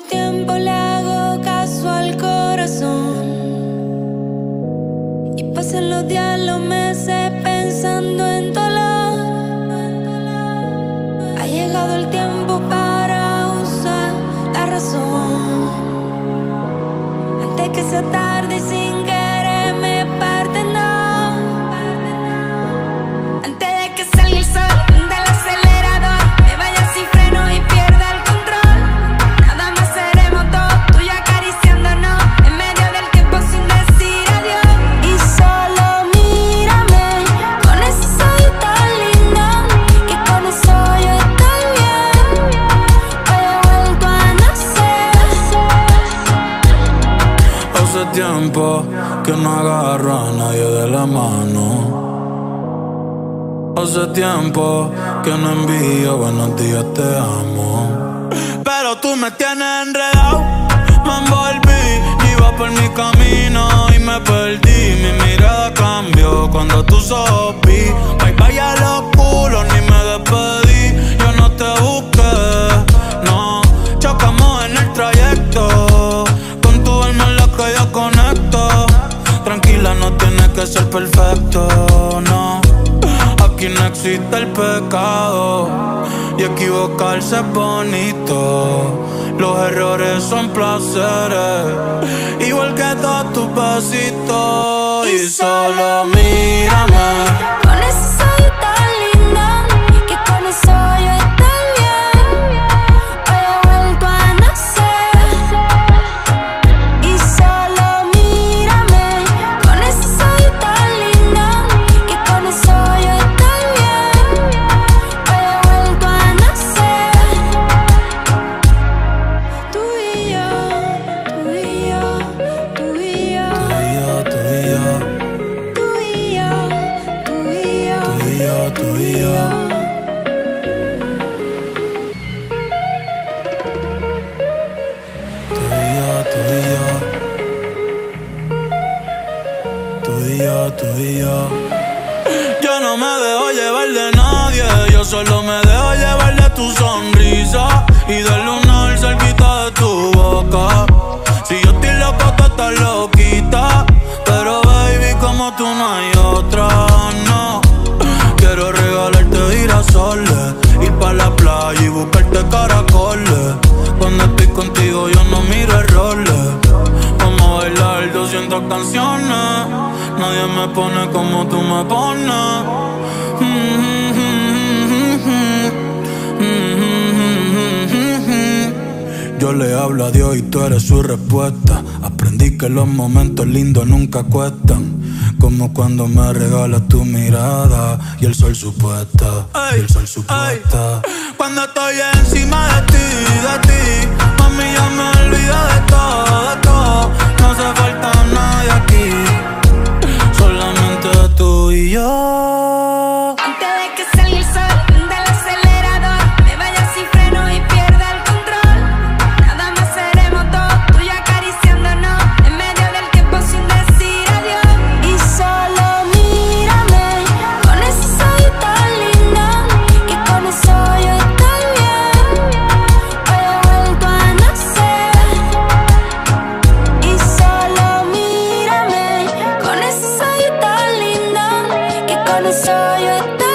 tiempo le hago caso al corazón. Y pasan los días, los meses pensando en dolor. Tiempo que no agarro a nadie de la mano. Hace tiempo que no envío buenos días, te amo. Pero tú me tienes enredado, me envolví, iba por mi camino y me perdí. Mi mirada cambió cuando tú sopí. Bye bye a que ser perfecto, no. Aquí no existe el pecado y equivocarse es bonito. Los errores son placeres, igual que todos tus besitos. Y solo mírame. Tú y yo. Yo no me dejo llevar de nadie, yo solo me dejo llevar de tu sonrisa errores. Vamos a bailar 200 canciones. Nadie me pone como tú me pones. Yo le hablo a Dios y tú eres su respuesta. Aprendí que los momentos lindos nunca cuestan. Como cuando me regalas tu mirada y el sol supuesta. Y el sol supuesta. Cuando estoy encima I saw you.